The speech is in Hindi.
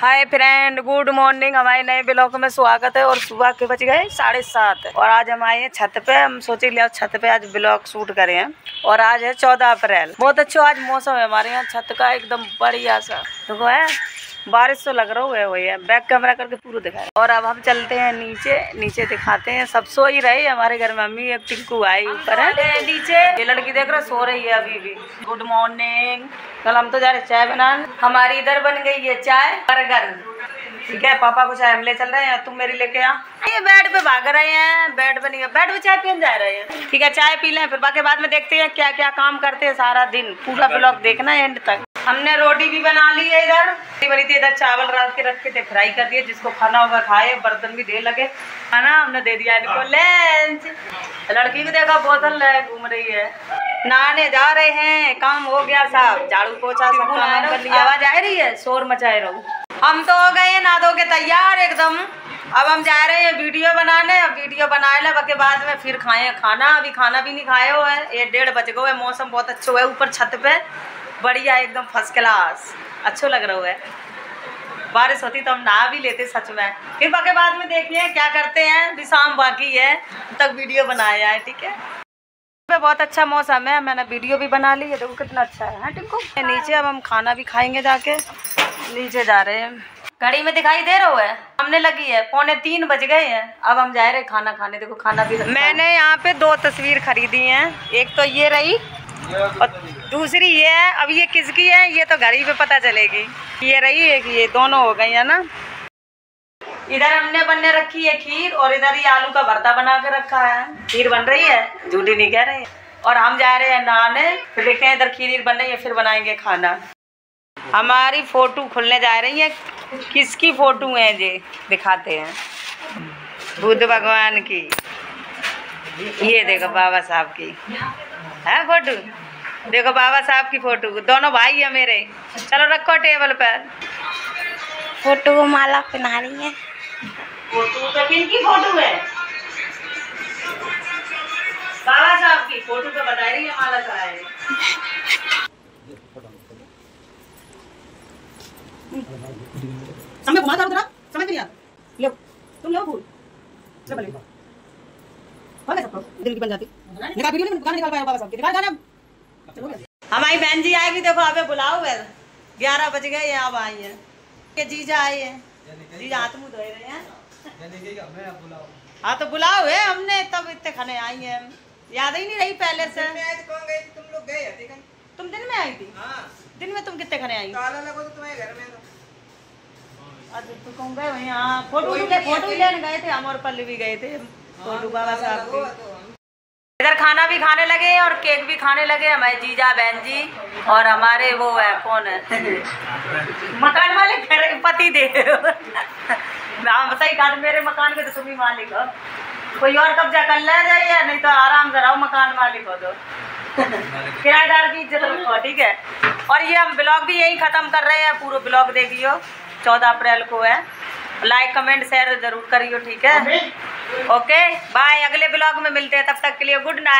हाय फ्रेंड गुड मॉर्निंग हमारे नए ब्लॉग में स्वागत है और सुबह के बज गए साढ़े सात। और आज हम आए हैं छत पे। हम सोचे लिया छत पे आज ब्लॉग शूट करें हैं। और आज है चौदह अप्रैल। बहुत अच्छा आज मौसम है हमारे यहाँ। छत का एकदम बढ़िया सा। देखो है। बारिश तो लग रहा हुआ है वही है। बैक कैमरा करके पूरा दिखाए और अब हम चलते हैं नीचे नीचे दिखाते हैं। सब सो ही रहे हमारे घर में मम्मी एक टिंकू आई ऊपर है। नीचे। ये लड़की देख रहा सो रही है अभी भी। गुड मॉर्निंग कल हम तो जा रहे चाय बनाने। हमारी इधर बन गई है चाय बर्गर। ठीक है पापा को चाय हम ले चल रहे हैं। तुम मेरी लेके आ। ये बेड पे भाग रहे हैं। बेड पे नहीं बेड पे चाय पीने जा रहे हैं। ठीक है चाय पी लें फिर बाकी बाद में देखते हैं क्या क्या काम करते हैं सारा दिन। पूरा ब्लॉग देखना है एंड तक। हमने रोटी भी बना ली है इधर। बनी थी इधर चावल रात के रखे थे फ्राई कर दिए जिसको खाना होगा खाए बर्तन भी दे लगे। खाना हमने दे दिया इनको। लंच। लड़की को देखा बोतल है घूम रही है। नहाने जा रहे हैं काम हो गया साहब। झाड़ू पोछा सब काम कर लिया। आवाज़ आ रही है? शोर मचाए रहो। हम तो हो गए ना धो के तैयार एकदम। अब हम जा रहे हैं वीडियो बनाने। अब वीडियो बनाए ले के बाद में फिर खाए। खाना अभी खाना भी नहीं खाए हुए है। एक डेढ़ बज गए मौसम बहुत अच्छा हुआ है ऊपर छत पे। बढ़िया एकदम फ़र्स्ट क्लास अच्छो लग रहा है। बारिश होती तो हम नहा भी लेते सच में। फिर बाकी बाद में देखिए क्या करते हैं। अभी शाम बाकी है। तक वीडियो बनाया है ठीक है? बहुत अच्छा मौसम है। मैंने वीडियो भी बना ली। है देखो कितना अच्छा है हाँ, टिंकू? नीचे अब हम खाना भी खाएँगे जाके। नीचे जा रहे हैं। घड़ी में दिखाई दे रहा है। हमने लगी है। पौने तीन बज गए हैं। अब हम जा रहे हैं खाना खाने। देखो खाना भी मैंने यहाँ पे दो तस्वीर खरीदी हैं। एक तो ये रही और दूसरी ये है, अब ये किसकी है, ये तो घर ही पे पता चलेगी। ये रही एक, ये दोनों हो गई, है ना? इधर हमने बनने रखी है खीर और इधर ये आलू का भरता बना के रखा है। खीर बन रही है? झूठी नहीं कह रहे। और हम जा रहे हैं नहाने, फिर देखते हैं इधर खीर बन रही है, फिर बनाएँगे खाना। हमारी फ़ोटो खुलने जा रही है। किसकी फ़ोटो है ये? दिखाते हैं। बुद्ध भगवान की। ये देखो बाबा साहब की। है फ़ोटो? देखो बाबा साहब की फ़ोटो दोनों भाई है मेरे। चलो रखो टेबल पर। फ़ोटो को माला पहना रही है। फ़ोटो तो किनकी फ़ोटो है? बाबा साहब की फ़ोटो तो बता रही है माला चढ़ाए समय घुमा जरा समझ नहीं आता लो तुम लो फूल। लो भले हो गया सबको दिल की बन जाती। निकाल वीडियो में गाना निकाल पाया बाबा साहब के निकाल गाना चलो हमारी बहन जी आएगी देखो अबे बुलाओ है ग्यारह बज गए हैं अब आई है। के जीजा आए हैं। जीजा हाथ मुँह धोए रहे हैं। हाँ तो बुलाओ है हमने तब इतने खाने आई हैं। याद ही नहीं रही पहले से। तुम लोग गए तुम दिन में आई थी? हाँ। दिन में तुम कितने खाने आई? ताला लगो तो तुम्हारे घर में अच्छा तो हाँ फ़ोटो भी फ़ोटो लेने गए थे हम और पल्ली भी गए थे। फ़ोटो बाबा साहब की। इधर खाना भी खाने लगे और केक भी खाने लगे, हमारे जीजा बहन जी और हमारे वो है कौन है? मकान मालिक पति दे सही कहा मेरे मकान के तो तुम मालिक हो। कोई और कब्जा कर ले जाइए नहीं तो आराम से रहो मकान मालिक हो तो। किराएदार की इज़्ज़त रखो, ठीक है? और ये हम ब्लॉग भी यही ख़त्म कर रहे हैं, पूरा ब्लॉग देखियो। चौदह अप्रैल को है। लाइक, कमेंट शेयर ज़रूर करियो, ठीक है? ओके बाय अगले ब्लॉग में मिलते हैं. तब तक के लिए गुड नाइट